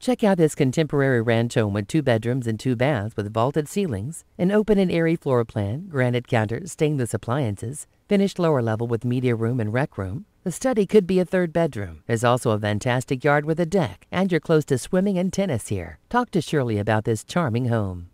Check out this contemporary ranch home with two bedrooms and two baths with vaulted ceilings, an open and airy floor plan, granite counters, stainless appliances, finished lower level with media room and rec room. The study could be a third bedroom. There's also a fantastic yard with a deck, and you're close to swimming and tennis here. Talk to Shirley about this charming home.